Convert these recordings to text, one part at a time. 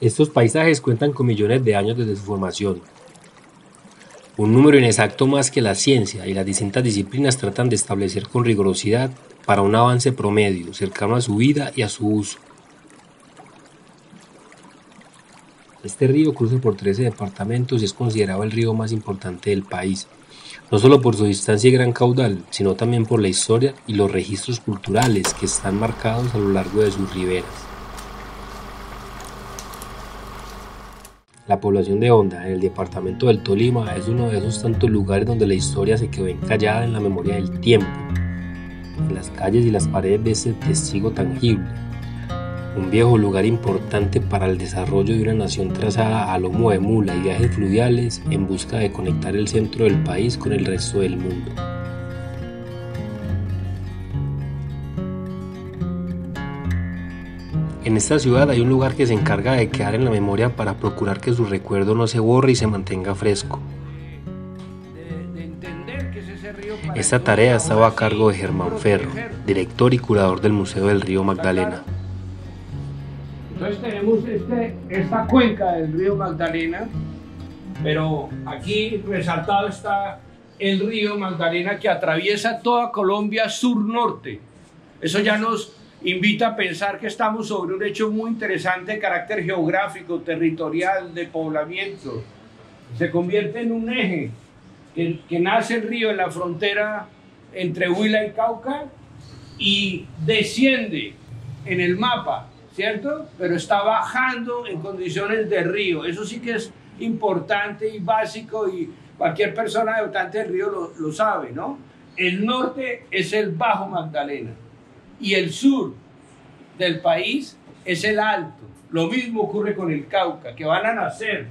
Estos paisajes cuentan con millones de años desde su formación. Un número inexacto más que la ciencia y las distintas disciplinas tratan de establecer con rigurosidad para un avance promedio cercano a su vida y a su uso. Este río cruza por 13 departamentos y es considerado el río más importante del país, no solo por su distancia y gran caudal, sino también por la historia y los registros culturales que están marcados a lo largo de sus riberas. La población de Honda, en el departamento del Tolima, es uno de esos tantos lugares donde la historia se quedó encallada en la memoria del tiempo. En las calles y las paredes de ese testigo tangible. Un viejo lugar importante para el desarrollo de una nación trazada a lomo de mula y viajes fluviales en busca de conectar el centro del país con el resto del mundo. En esta ciudad hay un lugar que se encarga de quedar en la memoria para procurar que su recuerdo no se borre y se mantenga fresco. Esta tarea estaba a cargo de Germán Ferro, director y curador del Museo del Río Magdalena. Entonces tenemos este, esta cuenca del río Magdalena, pero aquí resaltado está el río Magdalena que atraviesa toda Colombia sur-norte. Eso ya nos invita a pensar que estamos sobre un hecho muy interesante de carácter geográfico, territorial, de poblamiento. Se convierte en un eje que, nace el río en la frontera entre Huila y Cauca y desciende en el mapa, ¿cierto? Pero está bajando en condiciones de río. Eso sí que es importante y básico y cualquier persona habitante del río lo, lo sabe, ¿no? El norte es el Bajo Magdalena y el sur del país es el alto. Lo mismo ocurre con el Cauca, que van a nacer,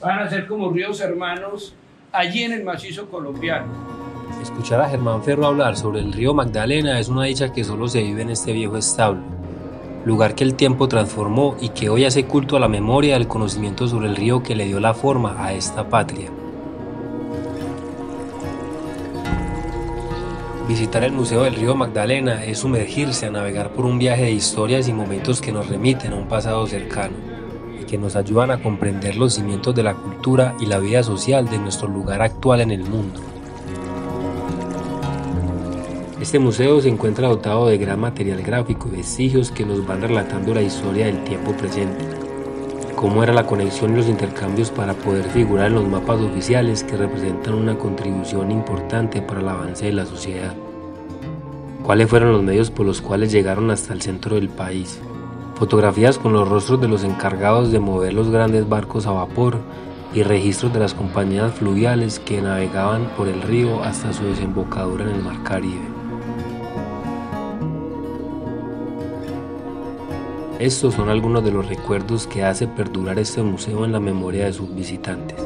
van a nacer como ríos hermanos allí en el macizo colombiano. Escuchar a Germán Ferro hablar sobre el río Magdalena es una dicha que solo se vive en este viejo establo, lugar que el tiempo transformó y que hoy hace culto a la memoria del conocimiento sobre el río que le dio la forma a esta patria. Visitar el Museo del Río Magdalena es sumergirse a navegar por un viaje de historias y momentos que nos remiten a un pasado cercano y que nos ayudan a comprender los cimientos de la cultura y la vida social de nuestro lugar actual en el mundo. Este museo se encuentra dotado de gran material gráfico y vestigios que nos van relatando la historia del tiempo presente, cómo era la conexión y los intercambios para poder figurar en los mapas oficiales que representan una contribución importante para el avance de la sociedad. Cuáles fueron los medios por los cuales llegaron hasta el centro del país. Fotografías con los rostros de los encargados de mover los grandes barcos a vapor y registros de las compañías fluviales que navegaban por el río hasta su desembocadura en el Mar Caribe. Estos son algunos de los recuerdos que hace perdurar este museo en la memoria de sus visitantes.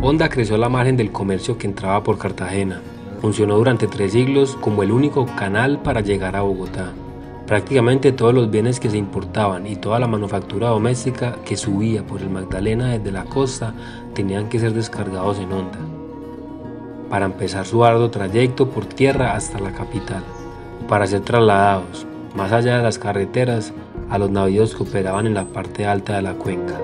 Honda creció a la margen del comercio que entraba por Cartagena. Funcionó durante tres siglos como el único canal para llegar a Bogotá. Prácticamente todos los bienes que se importaban y toda la manufactura doméstica que subía por el Magdalena desde la costa tenían que ser descargados en Honda para empezar su arduo trayecto por tierra hasta la capital, para ser trasladados, más allá de las carreteras, a los navíos que operaban en la parte alta de la cuenca.